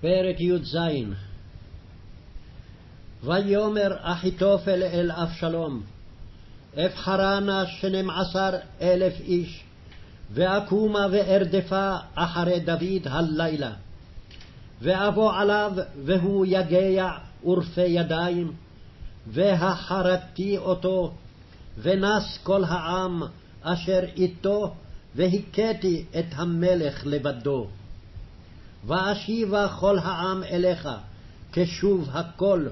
פרק י"ז ויאמר אחיתופל אל אבשלום אבחרה נא שנים עשר אלף איש ואקומה וארדפה אחרי דוד הלילה ואבוא עליו והוא יגע ורפה ידיים והחרתי אותו ונס כל העם אשר איתו והכיתי את המלך לבדו. ואשיבה כל העם אליך, כשוב הכל,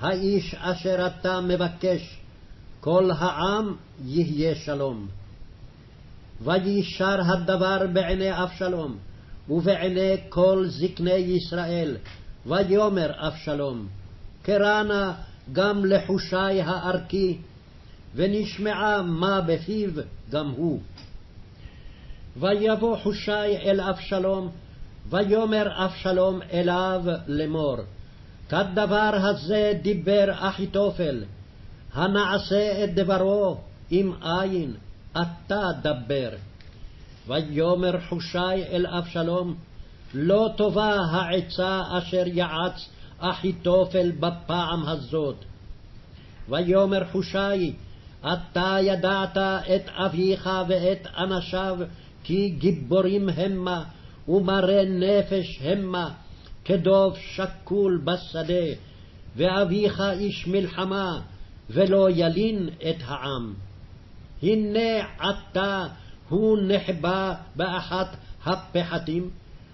האיש אשר אתה מבקש, כל העם יהיה שלום. וישר הדבר בעיני אבשלום, ובעיני כל זקני ישראל, ויאמר אבשלום, קרא נא גם לחושי הארכי, ונשמעה מה בפיו גם הוא. ויבוא חושי אל אבשלום, ויאמר אבשלום אליו לאמור, כדבר הזה דיבר אחיתופל, הנעשה את דברו אם אין, אתה דבר. ויאמר חושי אל אבשלום, לא טובה העצה אשר יעץ אחיתופל בפעם הזאת. ויאמר חושי, אתה ידעת את אביך ואת אנשיו, כי גיבורים המה, ומרי נפש המה, כדוב שקול בשדה, ואביך איש מלחמה, ולא ילין את העם. הנה עתה הוא נחבא באחת הפחתים,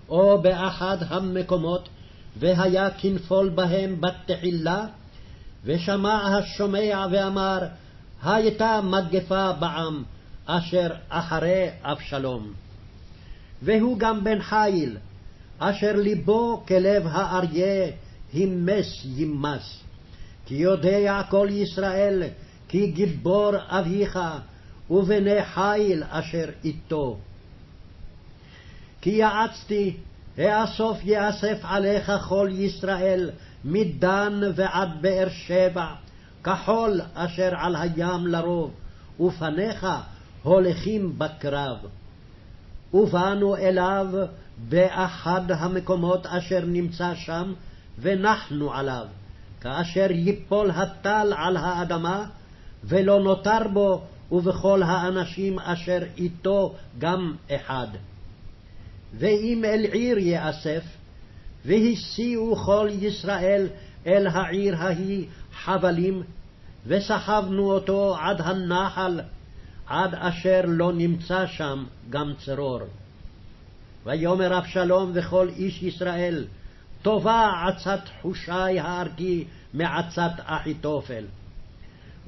או באחד המקומות, והיה כנפול בהם בתחילה, ושמע השומע ואמר, הייתה מגפה בעם, אשר אחרי אבשלום. והוא גם בן חיל, אשר ליבו כלב האריה, הימס ימס. כי יודע כל ישראל, כי גיבור אביך, ובני חיל אשר איתו. כי יעצתי, האסוף יאסף עליך כל ישראל, מדן ועד באר שבע, כחול אשר על הים לרוב, ופניך הולכים בקרב. ובאנו אליו באחד המקומות אשר נמצא שם, ונחנו עליו, כאשר ייפול הטל על האדמה, ולא נותר בו ובכל האנשים אשר איתו גם אחד. ואם אל עיר יאסף, והסיעו כל ישראל אל העיר ההיא חבלים, וסחבנו אותו עד הנחל, עד אשר לא נמצא שם גם צרור. ויאמר אבשלום וכל איש ישראל, טובה עצת חושי הארכי מעצת אחיתופל.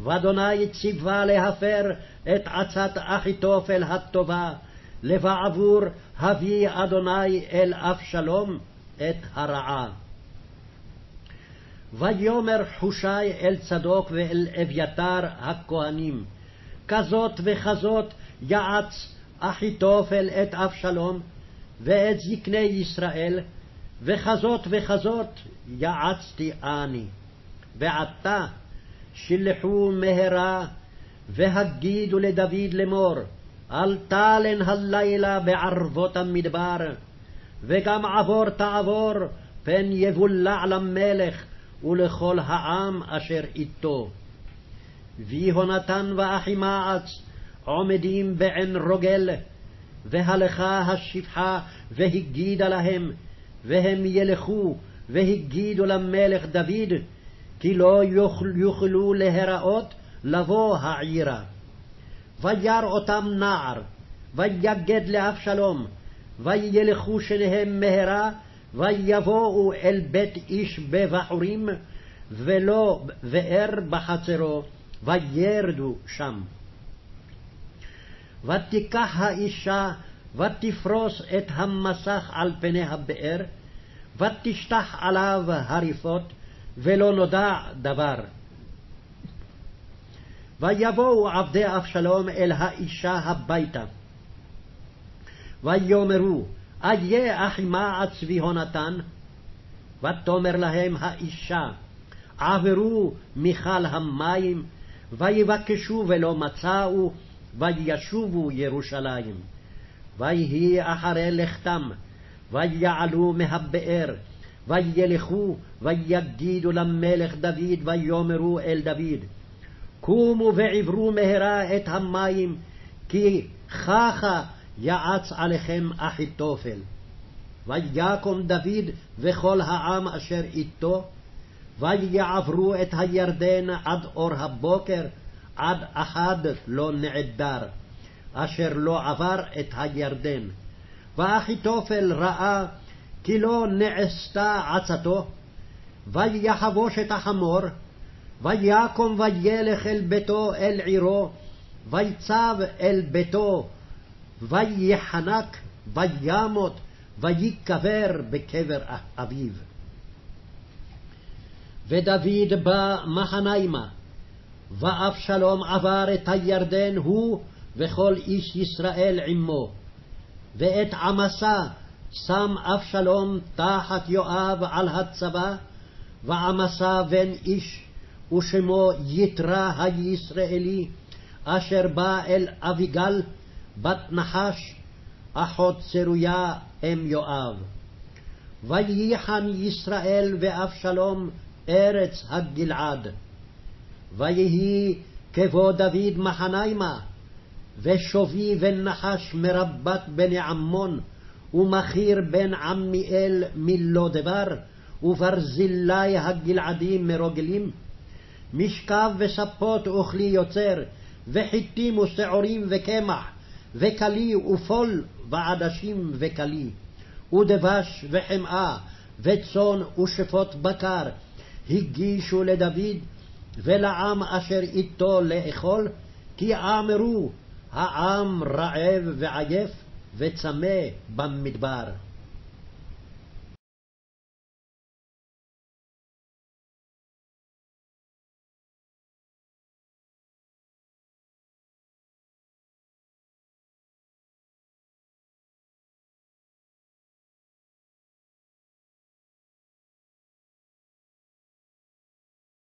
ואדוני ציווה להפר את עצת אחיתופל הטובה, לבעבור הביא אדוני אל אבשלום את הרעה. ויאמר חושי אל צדוק ואל אביתר הכהנים, כזאת וכזאת יעץ אחיתופל את אבשלום ואת זקני ישראל, וכזאת וכזאת יעצתי אני. ועתה שלחו מהרה והגידו לדוד לאמור, אל תלן הלילה בערבות המדבר, וגם עבור תעבור, פן יבולע למלך ולכל העם אשר איתו. ויהונתן ואחימעץ עומדים בעין רוגל, והלכה השפחה והגידה להם, והם ילכו והגידו למלך דוד, כי לא יוכלו להיראות לבוא העירה. וירא אותם נער, ויגד לאבשלום, וילכו שניהם מהרה, ויבואו אל בית איש בבחורים, ולא באר בחצרו, וירדו שם. ותיקח האישה, ותפרוס את המסך על פני הבאר, ותשטח עליו הריפות, ולא נודע דבר. ויבואו עבדי אבשלום אל האישה הביתה. ויאמרו, איה אחימעץ ויהונתן? ותאמר להם האישה, עברו מיכל המים, ויבקשו ולא מצאו, וישובו ירושלים. ויהי אחרי לכתם, ויעלו מהבאר, וילכו ויגידו למלך דוד ויאמרו אל דוד קומו ועברו מהרה את המים כי ככה יעץ עליכם אחיתופל. ויקום דוד וכל העם אשר איתו ויעברו את הירדן עד אור הבוקר עד אחד לא נעדר אשר לא עבר את הירדן. ואחיתופל ראה כי לא נעשתה עצתו, ויחבוש את החמור, ויקום וילך אל ביתו אל עירו, ויצב אל ביתו, ויחנק, וימות, ויקבר בקבר אביו. ודוד בא מחניימה, ואבשלום עבר את הירדן הוא וכל איש ישראל עמו. ואת עמסה שם אבשלום תחת יואב על הצבא, ועמסה בן איש, ושמו יתרה הישראלי, אשר בא אל אביגל, בת נחש, אחות צרויה אם יואב. וייחן ישראל ואבשלום ארץ הגלעד. ויהי כבוא דוד מחניימה, ושובי בן נחש מרבת בני עמון, ומכיר בן עמיאל מלא דבר, וברזילי הגלעדים מרוגלים. משכב וספות וכלי יוצר, וחיטים ושעורים וקמח, וכלי ופול ועדשים וכלי, ודבש וחמאה, וצאן ושפות בקר, הגישו לדוד ולעם אשר איתו לאכול, כי אמרו העם רעב ועייף וצמא במדבר.